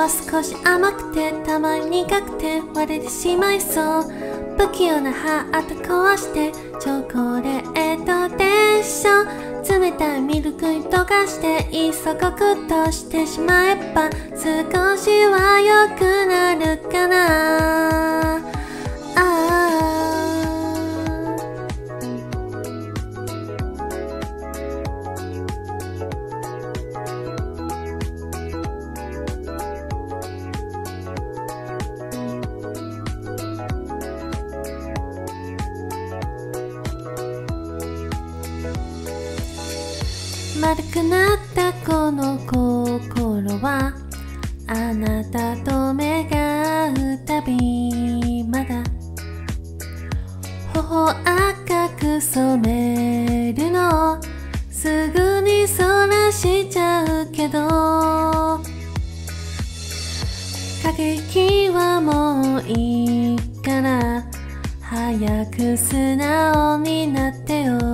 は少し甘くてたまに苦くて割れてしまいそう。不器用なハート壊してチョコレートでしょ。冷たいミルクに溶かしていっそコクッとしてしまえば少しは良くなるかな。丸くなったこの心はあなたと目が合うたびまだ頬赤く染めるのすぐにそらしちゃうけど過激はもういいから早く素直になってよ。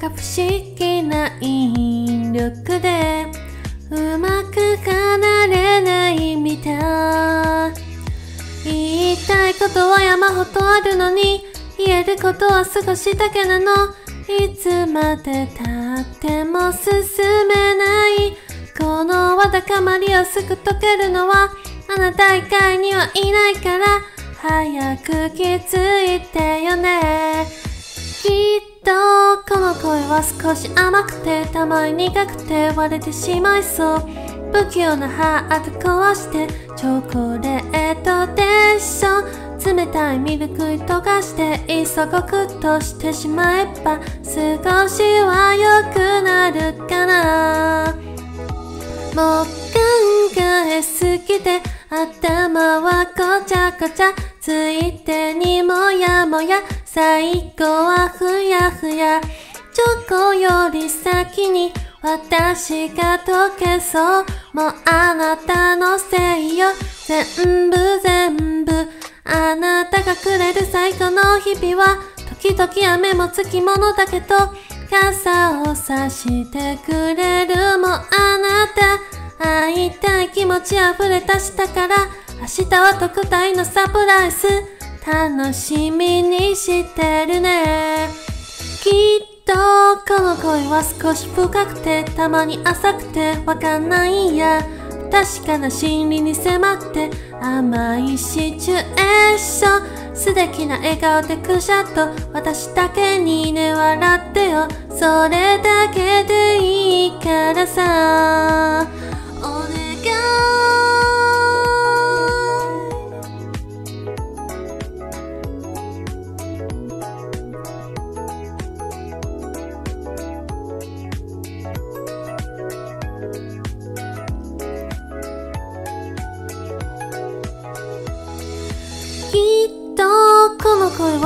か不思議な引力でうまく離れない。みたい。言い。たい。ことは山ほどあるのに言えることは少しだけなのい。つまでたっても進めない。このわだかまりをすぐ解けるのはあなた以外にはい。ない。から早く気づい。てよねきっとこの声は少し甘くてたまに苦くて割れてしまいそう不器用なハート壊してチョコレートでしょ。冷たいミルクに溶かしていっそコクッとしてしまえば少しは良くなるかな。もう考えすぎて頭はこちゃこちゃ。ついてにもやもや。最後はふやふや。チョコより先に私が溶けそう。もうあなたのせいよ。全部全部。あなたがくれる最後の日々は時々雨もつきものだけど傘を差してくれる。もあなた会いたい気持ち溢れ出したから。明日は特大のサプライズ。楽しみにしてるね。きっとこの声は少し深くてたまに浅くてわかんないや。確かな心理に迫って甘いシチュエーション。素敵な笑顔でくしゃっと私だけにね笑ってよ。それだけでいいからさ。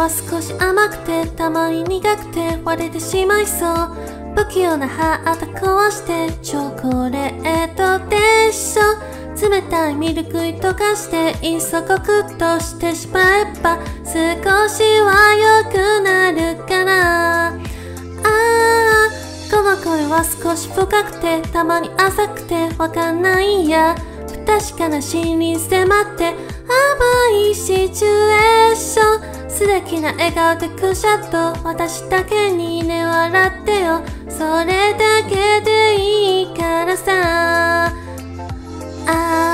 は少し甘くてたまに苦くて割れてしまいそう。不器用なハート壊してチョコレートでしょ。冷たいミルクに溶かしていっそコクッとしてしまえば少しは良くなるかな。ああこの声は少し深くてたまに浅くてわかんないや。不確かな心理に迫って甘いシチュエーション。素敵な笑顔でくしゃっと私だけにね笑ってよ。それだけでいいからさ。あ